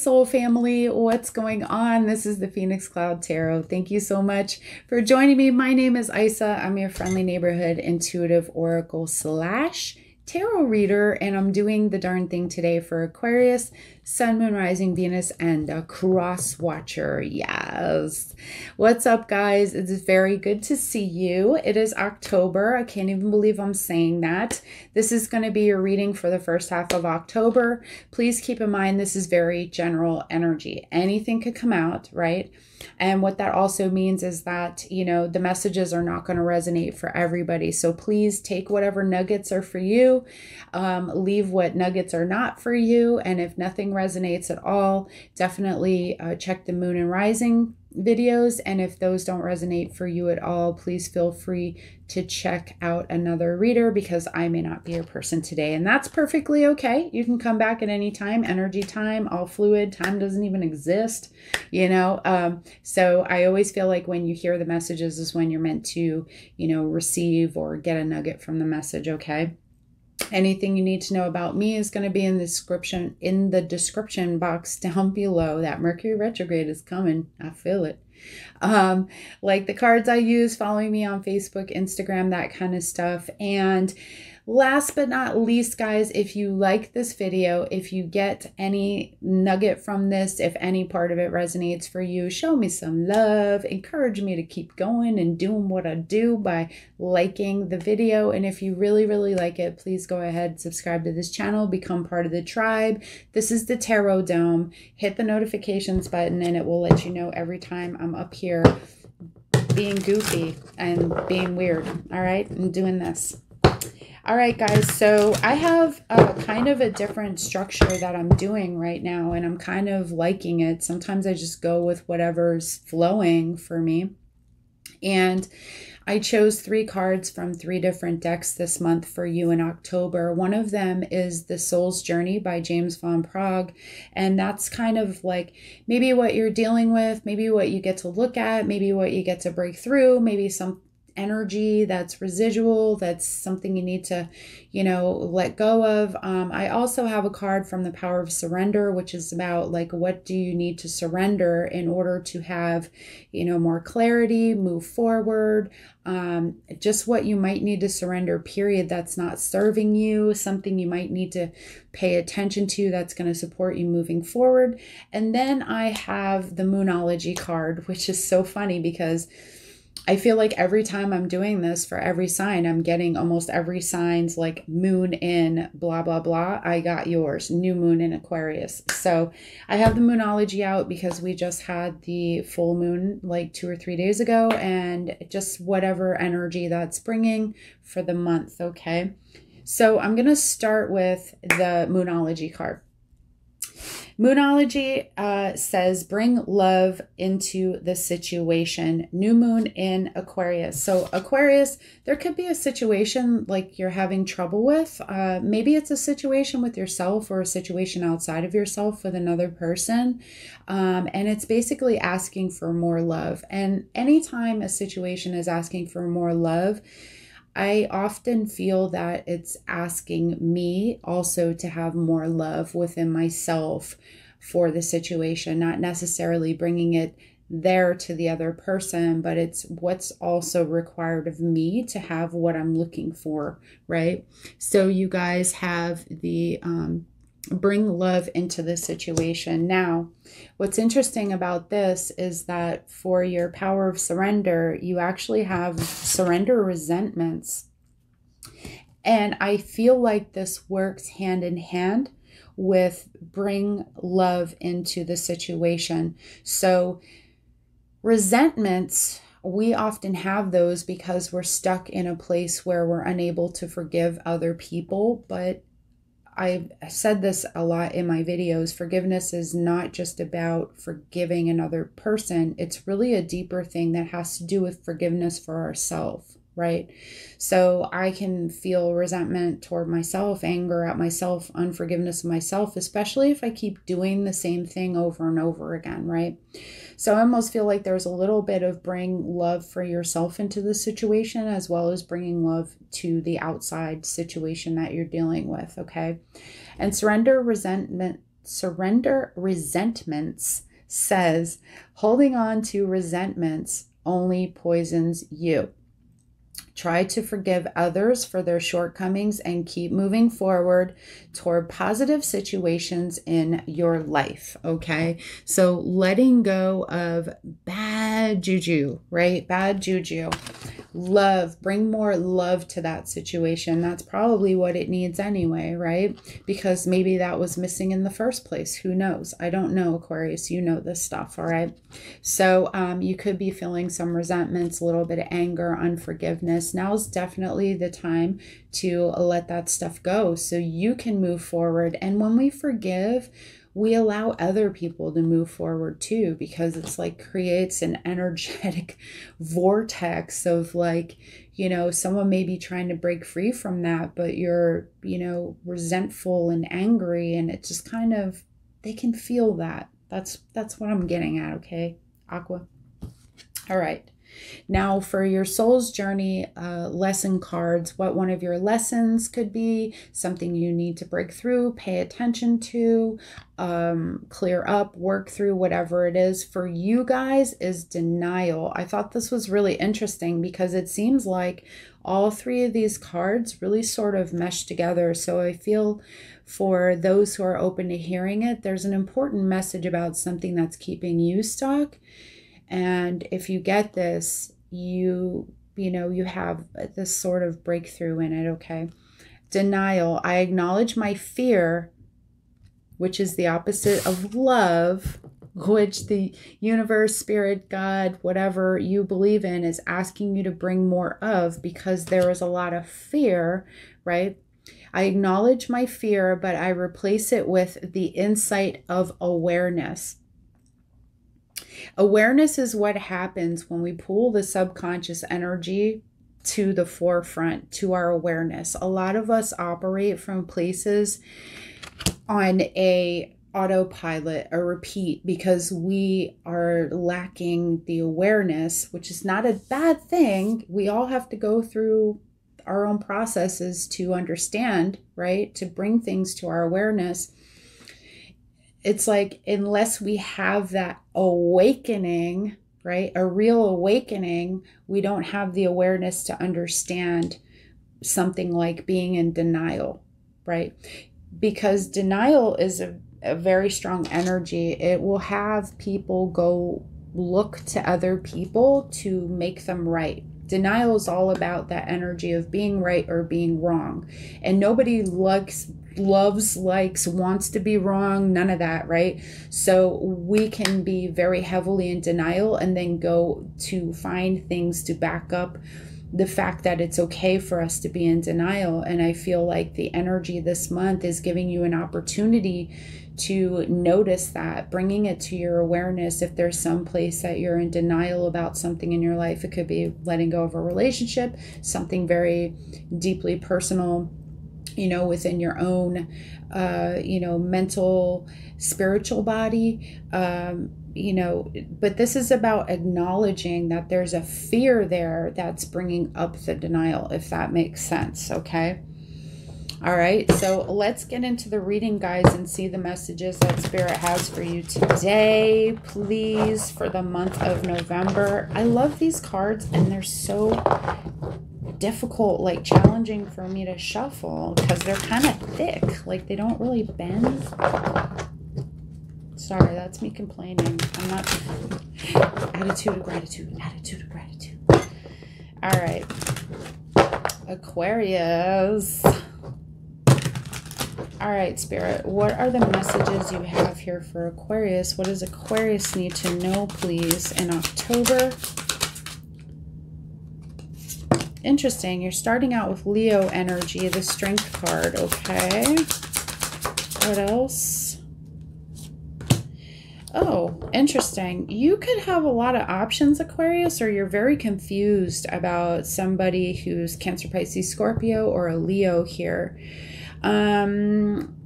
soul family. What's going on? This is the Phoenix Cloud Tarot. Thank you so much for joining me. My name is Isa. I'm your friendly neighborhood intuitive oracle slash tarot reader, and I'm doing the darn thing today for Aquarius, Sun, Moon, Rising, Venus, and a cross watcher. Yes. What's up, guys? It's very good to see you. It is October. I can't even believe I'm saying that. This is going to be your reading for the first half of October. Please keep in mind this is very general energy. Anything could come out, right? And what that also means is that, you know, the messages are not going to resonate for everybody. So please take whatever nuggets are for you, um, leave what nuggets are not for you. And if nothing resonates at all, definitely uh, check the moon and rising videos. And if those don't resonate for you at all, please feel free to check out another reader because I may not be your person today. And that's perfectly okay. You can come back at any time, energy time, all fluid. Time doesn't even exist, you know? Um, so I always feel like when you hear the messages is when you're meant to, you know, receive or get a nugget from the message, okay? Anything you need to know about me is going to be in the description in the description box down below. That mercury retrograde is coming. I feel it. Um like the cards i use following me on facebook instagram that kind of stuff. And Last but not least, guys, if you like this video, if you get any nugget from this, if any part of it resonates for you, show me some love. Encourage me to keep going and doing what I do by liking the video. And if you really, really like it, please go ahead, subscribe to this channel, become part of the tribe. This is the Tarot Dome. Hit the notifications button and it will let you know every time I'm up here being goofy and being weird. All right, I'm doing this. All right, guys, so I have a kind of a different structure that I'm doing right now, and I'm kind of liking it. Sometimes I just go with whatever's flowing for me. And I chose three cards from three different decks this month for you in October. One of them is The Soul's Journey by James Van Praagh. And that's kind of like maybe what you're dealing with, maybe what you get to look at, maybe what you get to break through, maybe some energy that's residual that's something you need to you know let go of. Um, i also have a card from the power of surrender which is about like what do you need to surrender in order to have you know more clarity move forward? Um, just what you might need to surrender period that's not serving you something you might need to pay attention to that's going to support you moving forward. And then i have the moonology card which is so funny because I feel like every time I'm doing this for every sign, I'm getting almost every sign's like moon in blah, blah, blah. I got yours, new moon in Aquarius. So I have the moonology out because we just had the full moon like two or three days ago and just whatever energy that's bringing for the month. Okay. So I'm going to start with the moonology card. Moonology uh, says bring love into the situation. New moon in Aquarius. So, Aquarius, there could be a situation like you're having trouble with. Uh, maybe it's a situation with yourself or a situation outside of yourself with another person. Um, and it's basically asking for more love. And anytime a situation is asking for more love, I often feel that it's asking me also to have more love within myself for the situation, not necessarily bringing it there to the other person, but it's what's also required of me to have what I'm looking for, right? So you guys have the um, bring love into the situation. Now, what's interesting about this is that for your power of surrender, you actually have surrender resentments. And I feel like this works hand in hand with bring love into the situation. So, resentments we often have those because we're stuck in a place where we're unable to forgive other people. But I've said this a lot in my videos. Forgiveness is not just about forgiving another person, it's really a deeper thing that has to do with forgiveness for ourselves right? So I can feel resentment toward myself, anger at myself, unforgiveness of myself, especially if I keep doing the same thing over and over again, right? So I almost feel like there's a little bit of bring love for yourself into the situation as well as bringing love to the outside situation that you're dealing with, okay? And surrender resentment surrender resentments says holding on to resentments only poisons you. Try to forgive others for their shortcomings and keep moving forward toward positive situations in your life. Okay. So letting go of bad juju, right? Bad juju love, bring more love to that situation. That's probably what it needs anyway, right? Because maybe that was missing in the first place. Who knows? I don't know, Aquarius. You know this stuff, all right? So um, you could be feeling some resentments, a little bit of anger, unforgiveness. Now is definitely the time to let that stuff go so you can move forward. And when we forgive, we allow other people to move forward too because it's like creates an energetic vortex of like you know someone may be trying to break free from that but you're you know resentful and angry and it just kind of they can feel that. That's that's what i'm getting at okay? Aqua. All right now, for your soul's journey uh, lesson cards, what one of your lessons could be, something you need to break through, pay attention to, um, clear up, work through, whatever it is. For you guys, is denial. I thought this was really interesting because it seems like all three of these cards really sort of mesh together. So I feel for those who are open to hearing it, there's an important message about something that's keeping you stuck and if you get this, you you know, you have this sort of breakthrough in it, okay? Denial. I acknowledge my fear, which is the opposite of love, which the universe, spirit, God, whatever you believe in, is asking you to bring more of because there is a lot of fear, right? I acknowledge my fear, but I replace it with the insight of awareness. Awareness is what happens when we pull the subconscious energy to the forefront, to our awareness. A lot of us operate from places on a autopilot a repeat because we are lacking the awareness which is not a bad thing. We all have to go through our own processes to understand right? To bring things to our awareness it's like unless we have that awakening, right? A real awakening, we don't have the awareness to understand something like being in denial, right? Because denial is a, a very strong energy. It will have people go look to other people to make them right. Denial is all about that energy of being right or being wrong. And nobody likes loves, likes, wants to be wrong, none of that, right? So we can be very heavily in denial and then go to find things to back up the fact that it's okay for us to be in denial. And I feel like the energy this month is giving you an opportunity to notice that, bringing it to your awareness. If there's some place that you're in denial about something in your life, it could be letting go of a relationship, something very deeply personal you know, within your own, uh, you know, mental, spiritual body. Um, you know, but this is about acknowledging that there's a fear there that's bringing up the denial, if that makes sense. Okay. All right, so let's get into the reading, guys, and see the messages that Spirit has for you today, please, for the month of November. I love these cards, and they're so difficult, like challenging for me to shuffle because they're kind of thick. Like they don't really bend. Sorry, that's me complaining. I'm not. Attitude of gratitude. Attitude of gratitude. All right. Aquarius. All right, Spirit. What are the messages you have here for Aquarius? What does Aquarius need to know, please, in October Interesting. You're starting out with Leo energy, the strength card. Okay. What else? Oh, interesting. You could have a lot of options, Aquarius, or you're very confused about somebody who's Cancer, Pisces, Scorpio, or a Leo here. Um,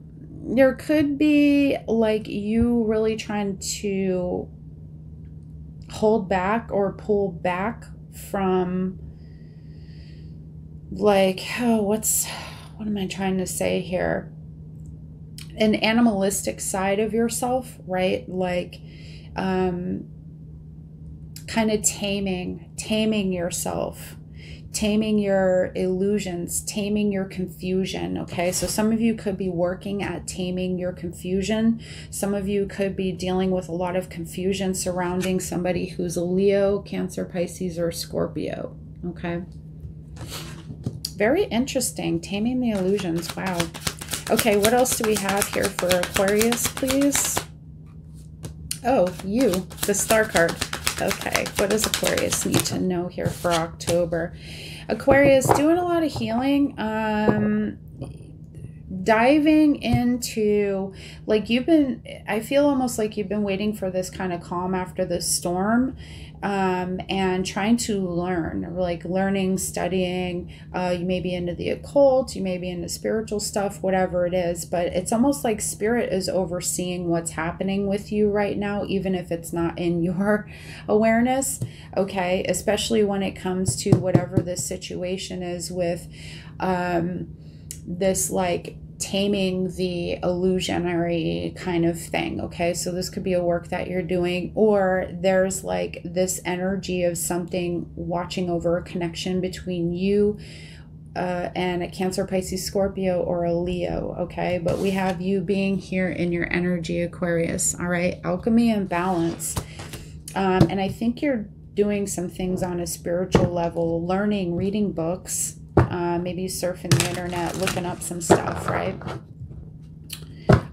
there could be like you really trying to hold back or pull back from like oh what's what am i trying to say here an animalistic side of yourself, right? Like, um, kind of taming, taming yourself, taming your illusions, taming your confusion. Okay, so some of you could be working at taming your confusion. Some of you could be dealing with a lot of confusion surrounding somebody who's a Leo, Cancer, Pisces, or Scorpio. Okay, very interesting. Taming the illusions. Wow. Okay, what else do we have here for Aquarius, please? Oh, you, the star card. Okay, what does Aquarius need to know here for October? Aquarius doing a lot of healing. Um, diving into like you've been i feel almost like you've been waiting for this kind of calm after the storm um, and trying to learn like learning studying uh, you may be into the occult you may be into spiritual stuff whatever it is but it's almost like spirit is overseeing what's happening with you right now even if it's not in your awareness okay? Especially when it comes to whatever this situation is with um, this like taming the illusionary kind of thing. Okay, so this could be a work that you're doing, or there's like this energy of something watching over a connection between you. Uh, and a Cancer, Pisces, Scorpio, or a Leo, okay? But we have you being here in your energy, Aquarius, all right? Alchemy and balance. Um, and I think you're doing some things on a spiritual level, learning, reading books, uh, maybe surfing the internet, looking up some stuff, right?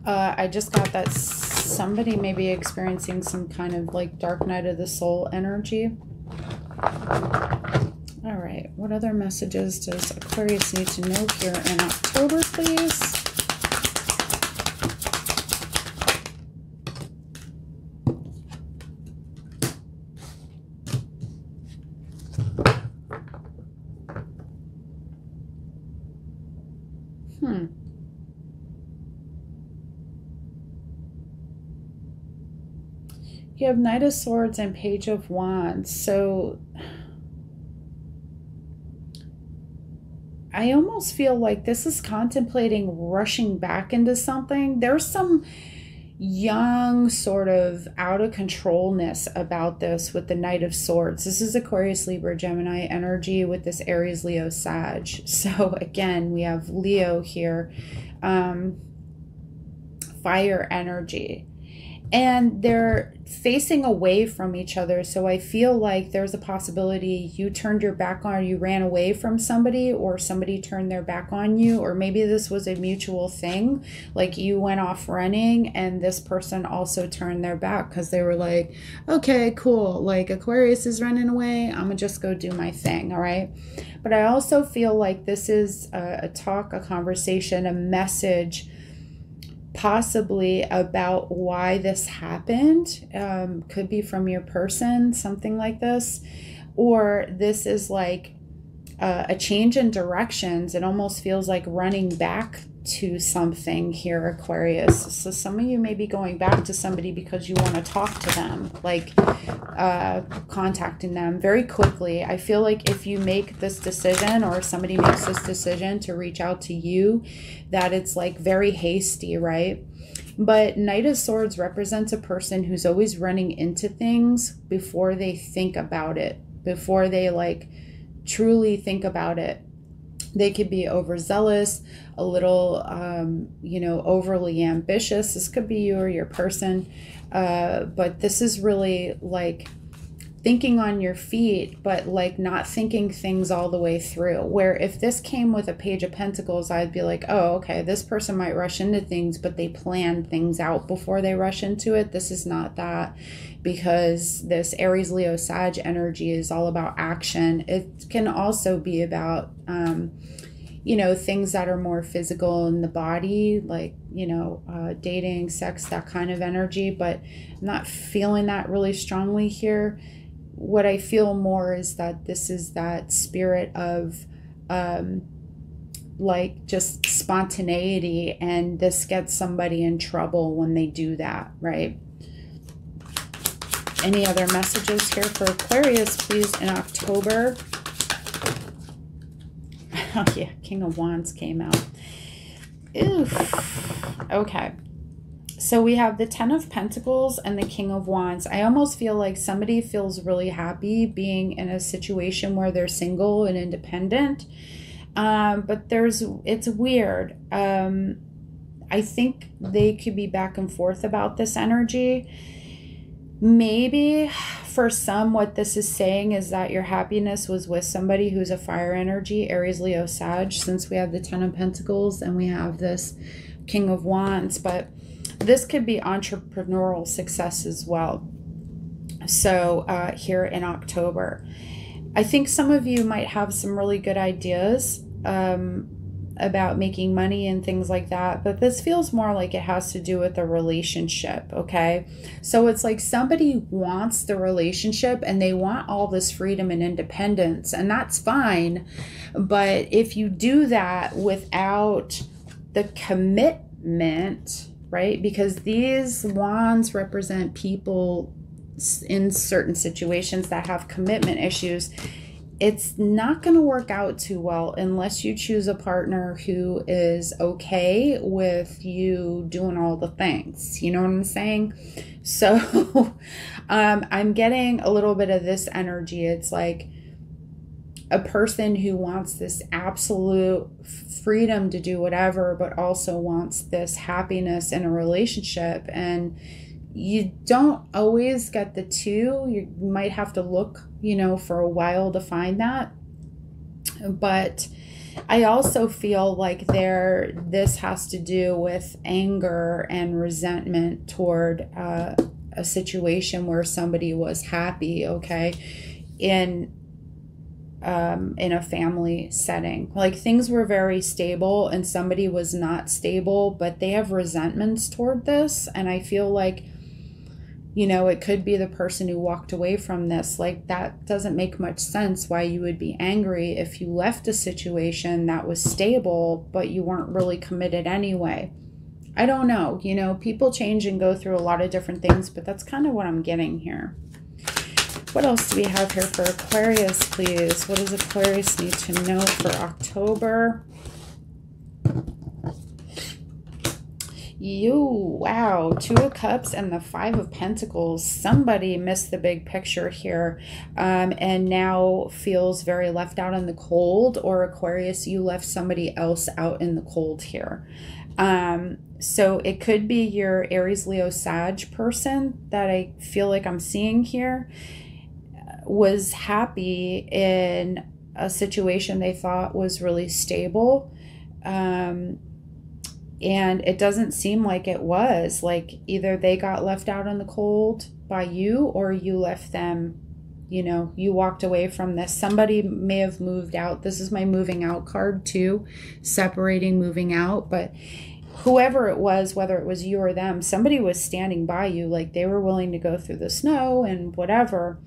Uh, I just got that somebody may be experiencing some kind of like dark night of the soul energy. All right, what other messages does Aquarius need to know here in October, please? Hmm. You have Knight of Swords and Page of Wands. So I almost feel like this is contemplating rushing back into something. There's some young sort of out of controlness about this with the Knight of Swords. This is Aquarius, Libra, Gemini energy with this Aries, Leo, Sag. So again, we have Leo here, um, fire energy and they're facing away from each other. So I feel like there's a possibility you turned your back on, you ran away from somebody, or somebody turned their back on you, or maybe this was a mutual thing. Like you went off running, and this person also turned their back because they were like, okay, cool. Like Aquarius is running away. I'm gonna just go do my thing. All right. But I also feel like this is a, a talk, a conversation, a message possibly about why this happened. Um, could be from your person, something like this. Or this is like uh, a change in directions. It almost feels like running back to something here, Aquarius. So some of you may be going back to somebody because you want to talk to them, like uh, contacting them very quickly. I feel like if you make this decision or somebody makes this decision to reach out to you, that it's like very hasty, right? But Knight of Swords represents a person who's always running into things before they think about it, before they like truly think about it they could be overzealous, a little, um, you know, overly ambitious. This could be you or your person. Uh, but this is really like thinking on your feet, but like not thinking things all the way through. Where if this came with a page of pentacles, I'd be like, oh, okay, this person might rush into things, but they plan things out before they rush into it. This is not that because this Aries, Leo, Sag energy is all about action. It can also be about, um, you know, things that are more physical in the body, like, you know, uh, dating, sex, that kind of energy, but I'm not feeling that really strongly here what I feel more is that this is that spirit of um, like just spontaneity, and this gets somebody in trouble when they do that, right? Any other messages here for Aquarius, please, in October? Oh, yeah, King of Wands came out. Oof. Okay. So we have the Ten of Pentacles and the King of Wands. I almost feel like somebody feels really happy being in a situation where they're single and independent. Um, but there's, it's weird. Um, I think they could be back and forth about this energy. Maybe for some, what this is saying is that your happiness was with somebody who's a fire energy, Aries, Leo, Sag, since we have the Ten of Pentacles and we have this King of Wands. But this could be entrepreneurial success as well. So, uh, here in October, I think some of you might have some really good ideas. Um, about making money and things like that, but this feels more like it has to do with the relationship, okay? So it's like somebody wants the relationship and they want all this freedom and independence, and that's fine. But if you do that without the commitment, right? Because these wands represent people in certain situations that have commitment issues it's not going to work out too well unless you choose a partner who is okay with you doing all the things. You know what I'm saying? So um, I'm getting a little bit of this energy. It's like a person who wants this absolute freedom to do whatever, but also wants this happiness in a relationship. And you don't always get the two. You might have to look, you know, for a while to find that. But I also feel like there this has to do with anger and resentment toward uh, a situation where somebody was happy, okay, in um, in a family setting. Like things were very stable and somebody was not stable, but they have resentments toward this, and I feel like you know, it could be the person who walked away from this. Like, that doesn't make much sense why you would be angry if you left a situation that was stable, but you weren't really committed anyway. I don't know. You know, people change and go through a lot of different things, but that's kind of what I'm getting here. What else do we have here for Aquarius, please? What does Aquarius need to know for October? You, wow, Two of Cups and the Five of Pentacles. Somebody missed the big picture here um, and now feels very left out in the cold. Or Aquarius, you left somebody else out in the cold here. Um, so it could be your Aries, Leo, Sag person that I feel like I'm seeing here was happy in a situation they thought was really stable. Um, and it doesn't seem like it was. Like either they got left out in the cold by you or you left them, you know, you walked away from this. Somebody may have moved out. This is my moving out card too, separating, moving out. But whoever it was, whether it was you or them, somebody was standing by you. Like they were willing to go through the snow and whatever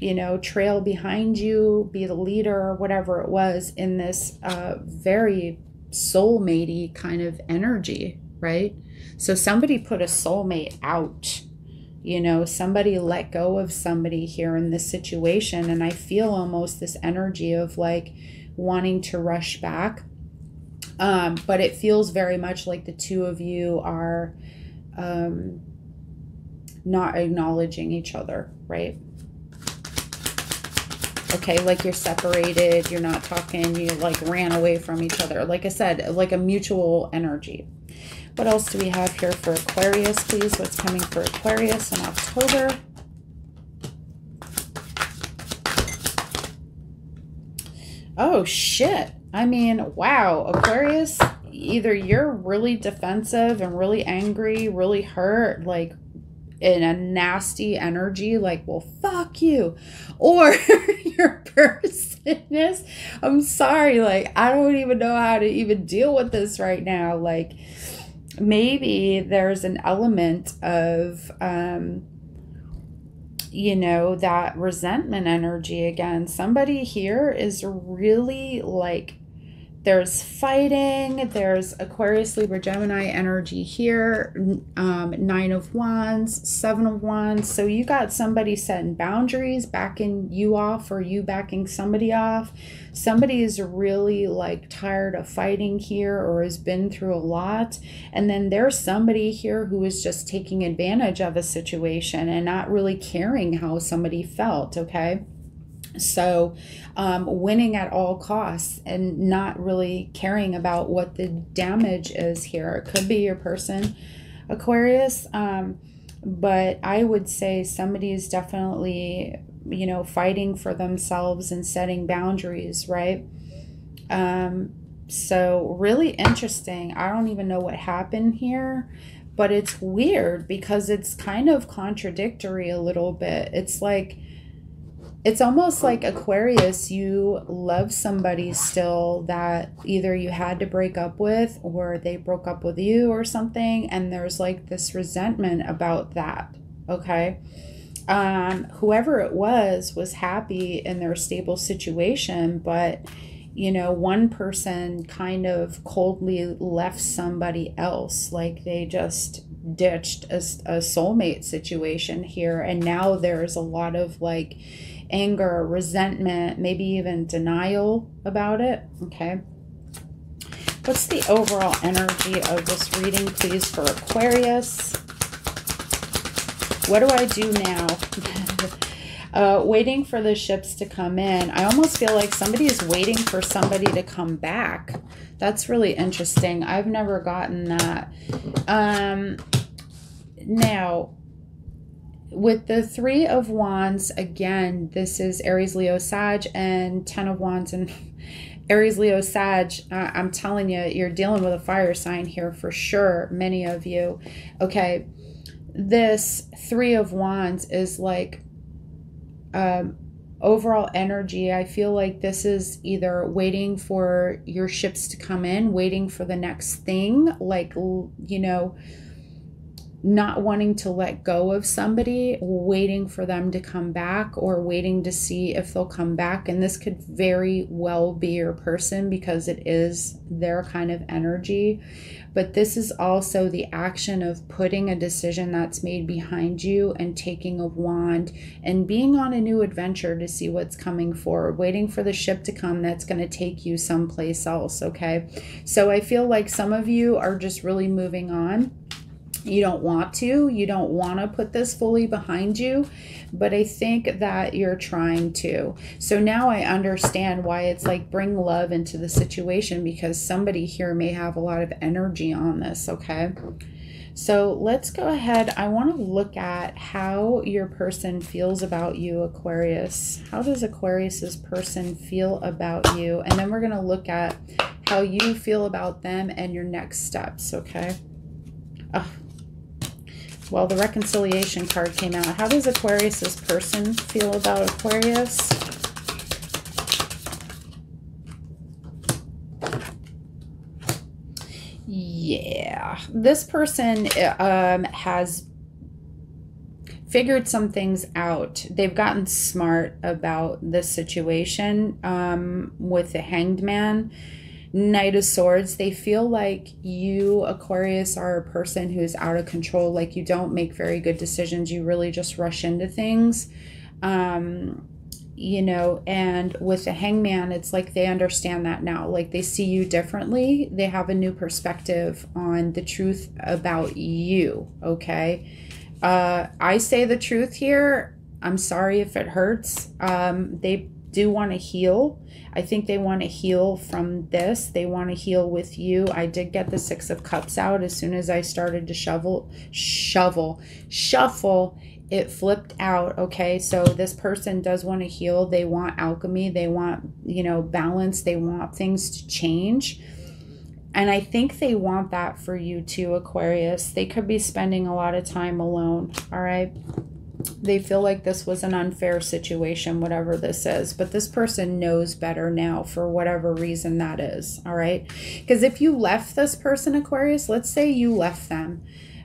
you know, trail behind you, be the leader, whatever it was in this uh, very soulmatey kind of energy, right? So somebody put a soulmate out. You know, somebody let go of somebody here in this situation. And I feel almost this energy of like wanting to rush back. Um, but it feels very much like the two of you are um, not acknowledging each other, right? Okay like you're separated you're not talking you like ran away from each other. Like i said like a mutual energy. What else do we have here for aquarius please? What's coming for aquarius in october? Oh shit. I mean wow aquarius either you're really defensive and really angry really hurt like in a nasty energy, like, well, fuck you. Or your person is, I'm sorry, like, I don't even know how to even deal with this right now. Like, maybe there's an element of, um, you know, that resentment energy again. Somebody here is really like there's fighting there's aquarius libra gemini energy here um, nine of wands seven of wands. So you got somebody setting boundaries backing you off or you backing somebody off. Somebody is really like tired of fighting here or has been through a lot. And then there's somebody here who is just taking advantage of a situation and not really caring how somebody felt okay so, um, winning at all costs and not really caring about what the damage is here. It could be your person, Aquarius, um, but I would say somebody is definitely, you know, fighting for themselves and setting boundaries, right? Um, so, really interesting. I don't even know what happened here, but it's weird because it's kind of contradictory a little bit. It's like, it's almost like Aquarius, you love somebody still that either you had to break up with or they broke up with you or something. And there's like this resentment about that. Okay. Um, whoever it was was happy in their stable situation, but you know, one person kind of coldly left somebody else. Like they just ditched a, a soulmate situation here. And now there's a lot of like, anger, resentment, maybe even denial about it. Okay. What's the overall energy of this reading, please, for Aquarius? What do I do now? uh, waiting for the ships to come in. I almost feel like somebody is waiting for somebody to come back. That's really interesting. I've never gotten that. Um, now, with the three of wands again this is aries leo sag and ten of wands. And aries leo sag uh, i'm telling you you're dealing with a fire sign here for sure many of you. Okay this three of wands is like um overall energy. I feel like this is either waiting for your ships to come in waiting for the next thing like you know not wanting to let go of somebody, waiting for them to come back or waiting to see if they'll come back. And this could very well be your person because it is their kind of energy. But this is also the action of putting a decision that's made behind you and taking a wand and being on a new adventure to see what's coming forward, waiting for the ship to come that's going to take you someplace else. Okay. So I feel like some of you are just really moving on you don't want to you don't want to put this fully behind you but i think that you're trying to. So now i understand why it's like bring love into the situation because somebody here may have a lot of energy on this okay? So let's go ahead i want to look at how your person feels about you aquarius. How does aquarius's person feel about you? And then we're going to look at how you feel about them and your next steps okay? Oh, well, the reconciliation card came out. How does Aquarius's person feel about Aquarius? Yeah, this person um, has figured some things out. They've gotten smart about this situation um, with the Hanged Man Knight of Swords, they feel like you, Aquarius, are a person who's out of control. Like you don't make very good decisions. You really just rush into things. Um, you know, and with the hangman, it's like they understand that now. Like they see you differently. They have a new perspective on the truth about you. Okay. Uh, I say the truth here. I'm sorry if it hurts. Um, they do want to heal. I think they want to heal from this. They want to heal with you. I did get the 6 of cups out as soon as I started to shovel shovel shuffle it flipped out okay so this person does want to heal they want alchemy they want you know balance they want things to change and I think they want that for you too, Aquarius. They could be spending a lot of time alone. All right they feel like this was an unfair situation, whatever this is. But this person knows better now for whatever reason that is. All right. Because if you left this person, Aquarius, let's say you left them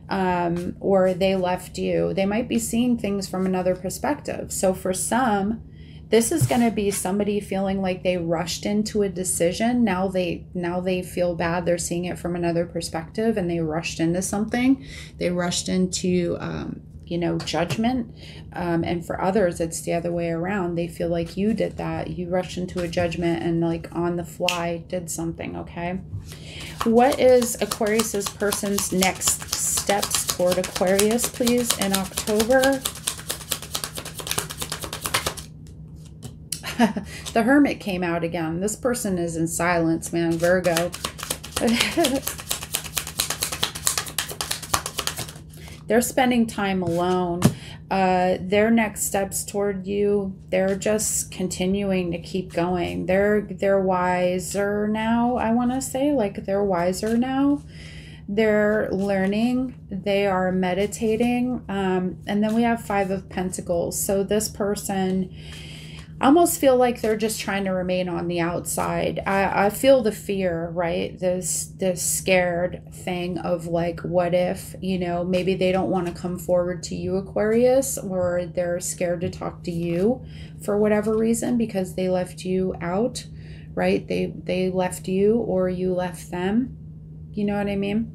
um, or they left you, they might be seeing things from another perspective. So for some, this is going to be somebody feeling like they rushed into a decision now they now they feel bad they're seeing it from another perspective and they rushed into something they rushed into um, you know judgment um, and for others it's the other way around. They feel like you did that. You rushed into a judgment and like on the fly did something okay? What is aquarius's person's next steps toward aquarius please in october? The hermit came out again. This person is in silence man virgo they're spending time alone. Uh, their next steps toward you, they're just continuing to keep going. They're they're wiser now. I want to say like they're wiser now. They're learning. They are meditating. Um, and then we have five of Pentacles. So this person Almost feel like they're just trying to remain on the outside. I, I feel the fear, right? This this scared thing of like, what if, you know, maybe they don't want to come forward to you, Aquarius, or they're scared to talk to you for whatever reason because they left you out, right? They they left you or you left them. You know what I mean?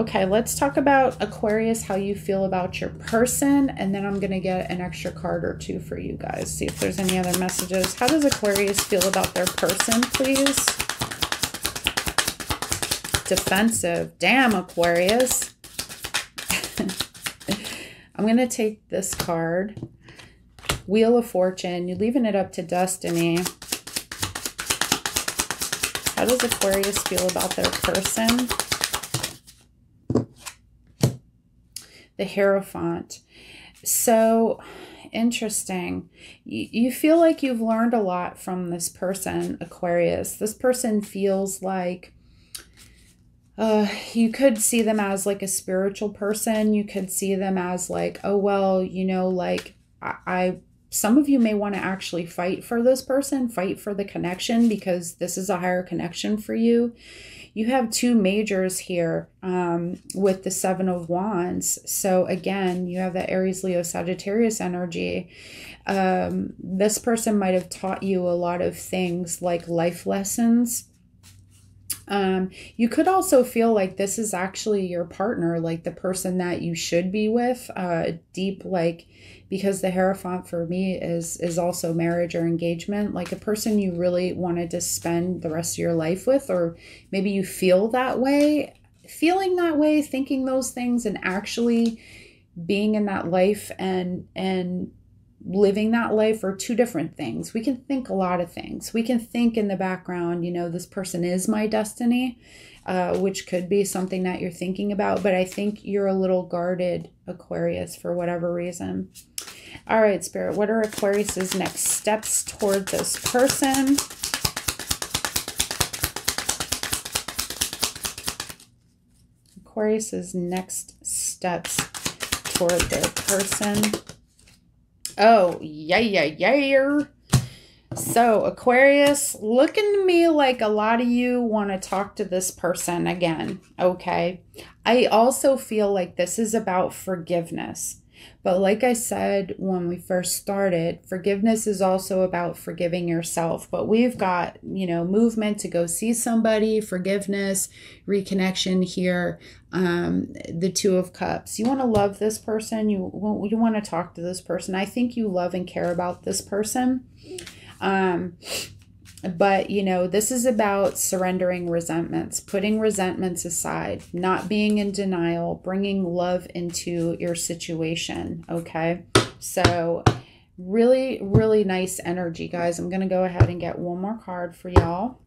Okay, let's talk about Aquarius, how you feel about your person, and then I'm going to get an extra card or two for you guys. See if there's any other messages. How does Aquarius feel about their person, please? Defensive. Damn, Aquarius. I'm going to take this card. Wheel of Fortune. You're leaving it up to destiny. How does Aquarius feel about their person? The Hierophant. So interesting. You, you feel like you've learned a lot from this person, Aquarius. This person feels like uh, you could see them as like a spiritual person. You could see them as like, oh, well, you know, like I, I some of you may want to actually fight for this person, fight for the connection because this is a higher connection for you you have two majors here um, with the Seven of Wands. So again, you have that Aries, Leo, Sagittarius energy. Um, this person might have taught you a lot of things like life lessons. Um, you could also feel like this is actually your partner, like the person that you should be with, uh, deep, like because the Hierophant for me is is also marriage or engagement, like a person you really wanted to spend the rest of your life with, or maybe you feel that way, feeling that way, thinking those things, and actually being in that life and and living that life are two different things. We can think a lot of things. We can think in the background, you know, this person is my destiny, uh, which could be something that you're thinking about, but I think you're a little guarded, Aquarius, for whatever reason. All right, Spirit, what are Aquarius's next steps toward this person? Aquarius's next steps toward their person. Oh, yeah, yeah, yeah. So, Aquarius, looking to me like a lot of you want to talk to this person again. Okay. I also feel like this is about forgiveness. But like I said when we first started, forgiveness is also about forgiving yourself. But we've got, you know, movement to go see somebody, forgiveness, reconnection here. Um, the Two of Cups. You want to love this person. You you want to talk to this person. I think you love and care about this person. Um, but you know this is about surrendering resentments putting resentments aside not being in denial bringing love into your situation okay so really really nice energy guys i'm gonna go ahead and get one more card for y'all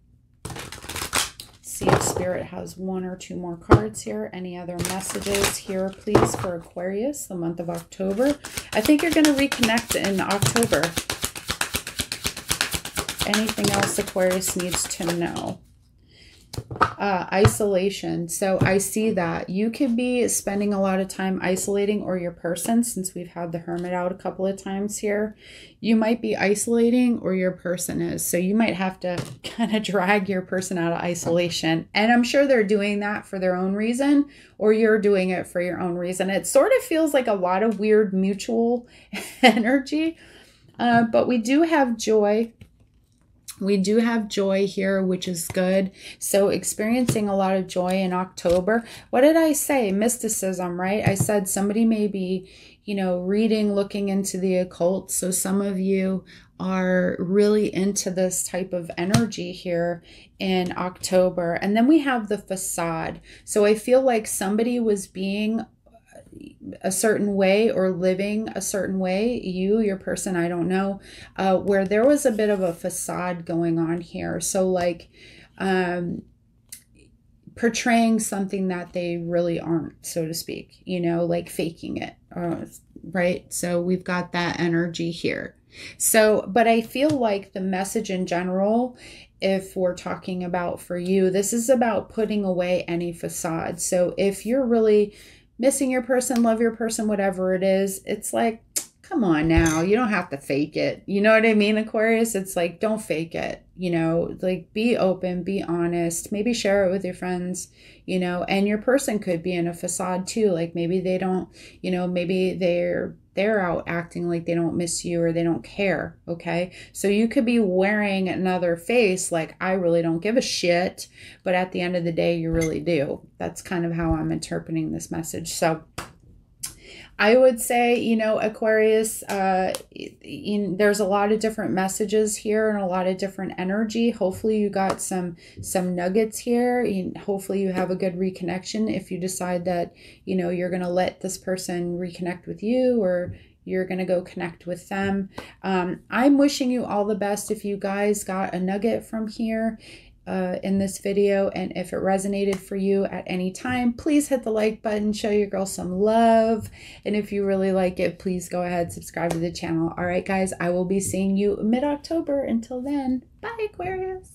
see if spirit has one or two more cards here. Any other messages here please for aquarius the month of october? I think you're going to reconnect in october. Anything else Aquarius needs to know? Uh, isolation. So I see that you could be spending a lot of time isolating or your person, since we've had the hermit out a couple of times here. You might be isolating or your person is. So you might have to kind of drag your person out of isolation. And I'm sure they're doing that for their own reason or you're doing it for your own reason. It sort of feels like a lot of weird mutual energy Uh, but we do have joy we do have joy here, which is good. So, experiencing a lot of joy in October. What did I say? Mysticism, right? I said somebody may be, you know, reading, looking into the occult. So, some of you are really into this type of energy here in October. And then we have the facade. So, I feel like somebody was being a certain way or living a certain way, you, your person, I don't know, uh, where there was a bit of a facade going on here. So, like, um, portraying something that they really aren't, so to speak, you know, like faking it, uh, right? So, we've got that energy here. So, but I feel like the message in general if we're talking about for you, this is about putting away any facade. So if you're really missing your person, love your person, whatever it is, it's like, come on now, you don't have to fake it. You know what I mean, Aquarius? It's like, don't fake it. You know, like be open, be honest, maybe share it with your friends, you know, and your person could be in a facade too. Like maybe they don't, you know, maybe they're they're out acting like they don't miss you or they don't care. Okay. So you could be wearing another face like, I really don't give a shit. But at the end of the day, you really do. That's kind of how I'm interpreting this message. So I would say, you know, Aquarius, uh, in, there's a lot of different messages here and a lot of different energy. Hopefully, you got some some nuggets here. Hopefully, you have a good reconnection. If you decide that, you know, you're gonna let this person reconnect with you, or you're going to go connect with them. Um, I'm wishing you all the best if you guys got a nugget from here uh, in this video. And if it resonated for you at any time, please hit the like button, show your girl some love. And if you really like it, please go ahead, subscribe to the channel. All right, guys, I will be seeing you mid October. Until then, bye, Aquarius.